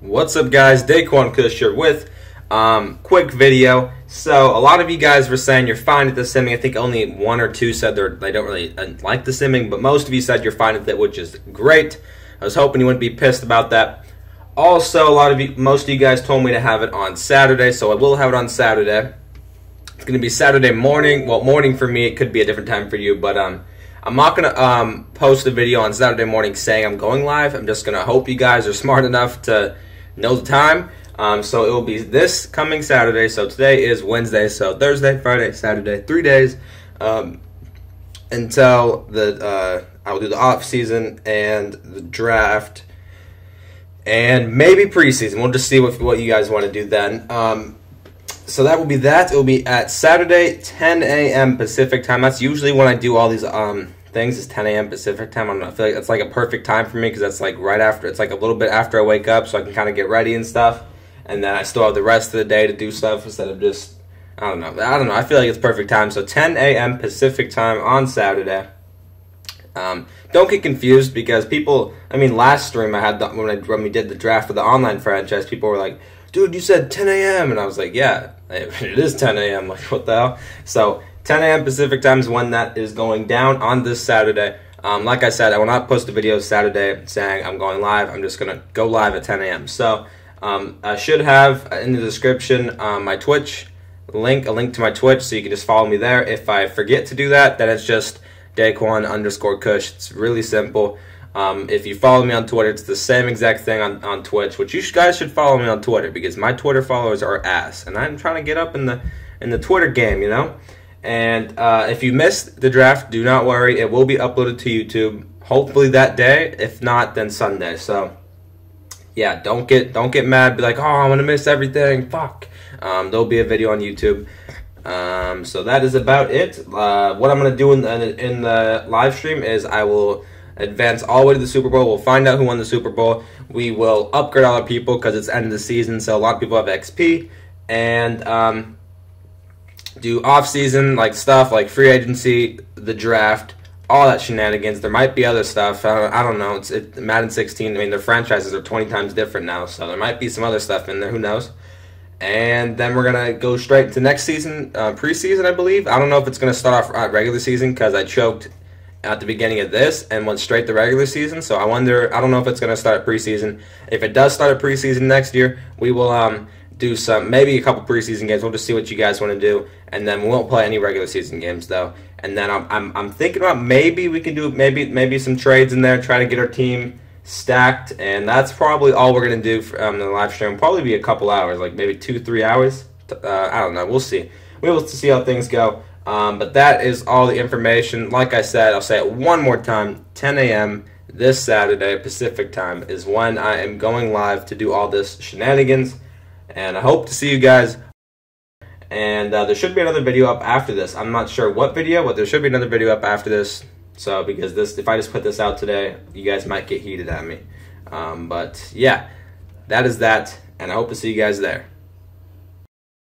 What's up, guys? DeQuan Kush here with um, quick video. So a lot of you guys were saying you're fine at the simming. I think only one or two said they're, they don't really uh, like the simming, but most of you said you're fine with it, which is great. I was hoping you wouldn't be pissed about that. Also, a lot of you, most of you guys told me to have it on Saturday, so I will have it on Saturday. It's going to be Saturday morning. Well, morning for me. It could be a different time for you, but um, I'm not going to um, post a video on Saturday morning saying I'm going live. I'm just going to hope you guys are smart enough to know the time. Um, so it will be this coming Saturday. So today is Wednesday. So Thursday, Friday, Saturday, three days um, until the uh, I will do the off season and the draft and maybe preseason. We'll just see what what you guys want to do then. Um, so that will be that. It will be at Saturday, 10 a.m. Pacific time. That's usually when I do all these um, things. Is 10 a.m. Pacific time. I don't. I feel like it's like a perfect time for me because that's like right after. It's like a little bit after I wake up, so I can kind of get ready and stuff. And then I still have the rest of the day to do stuff instead of just I don't know. I don't know. I feel like it's perfect time. So 10 a.m. Pacific time on Saturday. Um, don't get confused because people. I mean, last stream I had the, when I when we did the draft for the online franchise, people were like, "Dude, you said 10 a.m." and I was like, "Yeah, it is 10 a.m. Like, what the hell?" So 10 a.m. Pacific time is when that is going down on this Saturday. Um, like I said, I will not post a video Saturday saying I'm going live. I'm just gonna go live at 10 a.m. So um, I should have in the description um, my Twitch link, a link to my Twitch, so you can just follow me there. If I forget to do that, then it's just DeQuan underscore Kush. It's really simple. Um, if you follow me on Twitter, it's the same exact thing on, on Twitch, which you guys should follow me on Twitter because my Twitter followers are ass, and I'm trying to get up in the in the Twitter game, you know. And uh, if you missed the draft, do not worry; it will be uploaded to YouTube. Hopefully that day. If not, then Sunday. So yeah, don't get don't get mad. Be like, oh, I'm gonna miss everything. Fuck. Um, there'll be a video on YouTube. Um, so that is about it. Uh, what I'm gonna do in the, in the live stream is I will advance all the way to the Super Bowl. We'll find out who won the Super Bowl. We will upgrade all the people because it's end of the season, so a lot of people have XP and um, do off season like stuff like free agency, the draft, all that shenanigans. There might be other stuff. I don't, I don't know. It's it, Madden 16. I mean, their franchises are 20 times different now, so there might be some other stuff in there. Who knows? And then we're gonna go straight to next season, uh, preseason, I believe. I don't know if it's gonna start off regular season because I choked at the beginning of this and went straight to regular season. So I wonder. I don't know if it's gonna start preseason. If it does start at preseason next year, we will um, do some maybe a couple preseason games. We'll just see what you guys want to do, and then we won't play any regular season games though. And then I'm, I'm I'm thinking about maybe we can do maybe maybe some trades in there, try to get our team stacked, and that's probably all we're gonna do for um, the live stream. Probably be a couple hours, like maybe two three hours. Uh, I don't know. We'll see. We will see how things go. Um, but that is all the information. Like I said, I'll say it one more time 10 a.m. this Saturday, Pacific time, is when I am going live to do all this shenanigans. And I hope to see you guys. And uh, there should be another video up after this. I'm not sure what video, but there should be another video up after this. So, because this, if I just put this out today, you guys might get heated at me. Um, but yeah, that is that. And I hope to see you guys there.